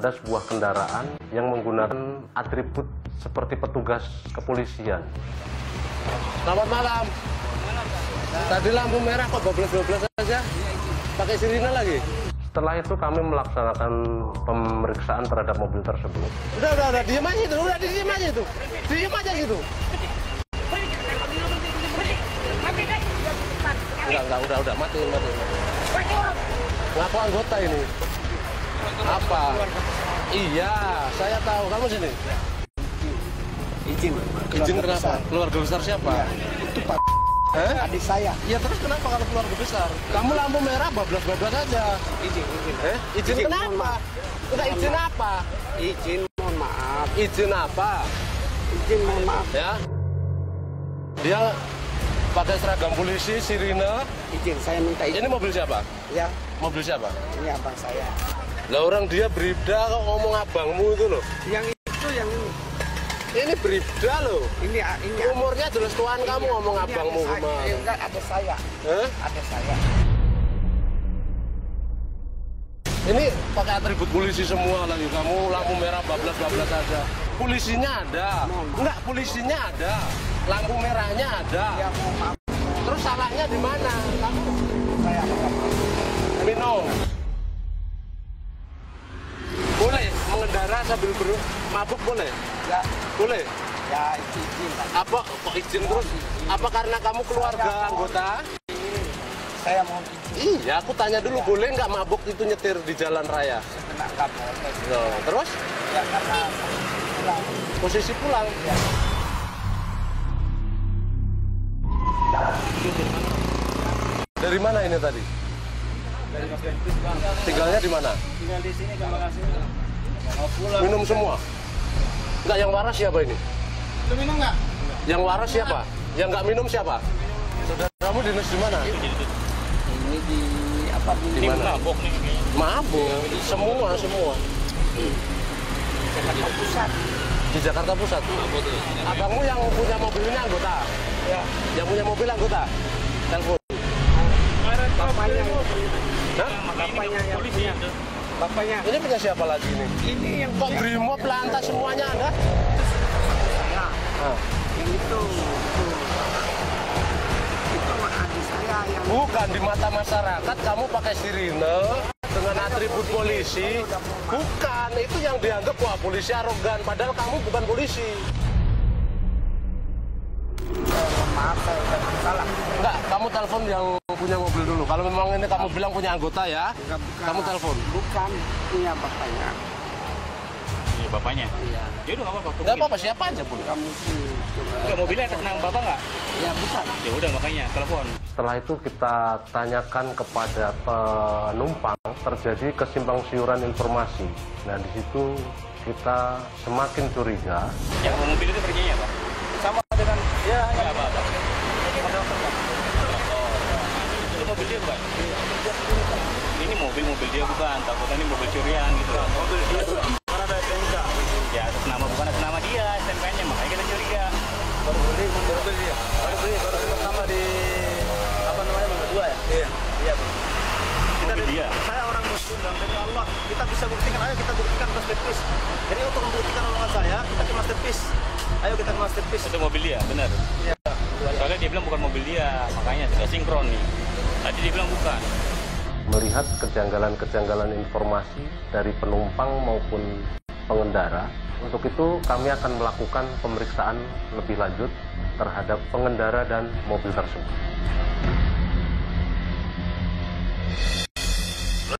ada sebuah kendaraan yang menggunakan atribut seperti petugas kepolisian. Selamat malam. Tadi lampu merah kok 12-12 aja. Pakai sirine lagi. Setelah itu kami melaksanakan pemeriksaan terhadap mobil tersebut. Udah, udah, udah, diem aja itu, udah diem aja itu. Diem aja gitu. Enggak, enggak, udah, udah, matiin, matiin. Ngaku anggota ini. Apa? Iya, saya tahu. Kamu sini? izin Izin kenapa? Keluarga besar siapa? itu pak Hah? adik saya Ya terus kenapa kalau keluarga besar? Kamu lampu merah bablas-bablas aja. izin izin Eh? Izin, Izin, kenapa? Enggak izin apa? izin mohon maaf Izin apa? izin mohon maaf Ya. Dia pakai seragam polisi, sirine. izin saya minta Ini izin mobil siapa? ya Mobil siapa? ini abang saya Lah orang dia bribda kok ngomong abangmu itu loh. yang itu yang ini Ini bribda loh. ini ini Umurnya jelas tuan kamu ngomong ini abangmu ada saya. Eh, ke mana? enggak ada saya Hah? ada saya Ini pakai atribut polisi semua lagi. Kamu lampu merah bablas-bablas aja. Polisinya ada. Enggak, polisinya ada. Lampu merahnya ada. ya maaf Terus salahnya di mana? Kamu saya minum. Sambil ber mabuk boleh? ya Boleh. ya izin. Apa kok izin terus? Apa karena kamu keluarga anggota? saya mau izin Iya, aku tanya dulu boleh nggak mabuk itu nyetir di jalan raya? kamu Loh, terus ya karena pulang posisi pulang. Dari mana ini tadi? Tinggalnya di mana? tinggal di sini kalau kasih mau pulang Minum semua? Enggak, yang waras siapa ini? lu minum nggak Yang waras siapa? Yang nggak minum siapa? Saudaramu dinas di mana? ini di apa di Di mana? Mabuk Mabuk. Semua, semua. Jakarta Pusat Di Jakarta Pusat. Abangmu yang punya mobil ini anggota? ya Yang punya mobil anggota? Telepon. bapaknya Hah? bapaknya yang bapaknya Ini punya siapa lagi ini? ini yang Kok Brimob lantas semuanya Anda? saya Ah. yang itu itu itu adik saya yang Bukan di mata masyarakat kamu pakai sirine dengan atribut polisi. Bukan, itu yang dianggap wah polisi arogan padahal kamu bukan polisi. Maaf saya udah salah Enggak, kamu telepon yang punya mobil dulu. Kalau memang ini kamu bilang punya anggota ya, Enggak, bukan. kamu telepon. bukan punya bapaknya Iya, bapaknya. iya Ya udah apa-apa. Enggak apa-apa siapa aja pun. kamu sih Enggak, mobilnya atas nama bapak nggak? ya bukan Ya udah makanya telepon. Setelah itu kita tanyakan kepada penumpang terjadi kesimpang siuran informasi. Nah di situ kita semakin curiga Yang mobil itu kerjanya apa? sama dengan ya Ya apa apa? Itu mobil dia bukan? Ini mobil mobil dia bukan. Takutnya ini mobil curian gitu loh. Mobil dia karena ada. Ya atas nama bukan atas nama dia STNK-nya makanya kita curiga. baru beli baru beli ya baru beli baru pertama di apa namanya nomor dua ya iya iya Mobil dia. saya orang muslim dan demi Allah kita bisa buktikan ayo kita buktikan masterpiece jadi untuk membuktikan omongan saya kita ke masterpiece ayo kita ke masterpiece Itu mobil dia, benar. Iya. Soalnya dia bilang bukan mobil dia, makanya tidak sinkron nih. Tadi dia bilang bukan. melihat kejanggalan-kejanggalan informasi dari penumpang maupun pengendara. Untuk itu kami akan melakukan pemeriksaan lebih lanjut terhadap pengendara dan mobil tersebut.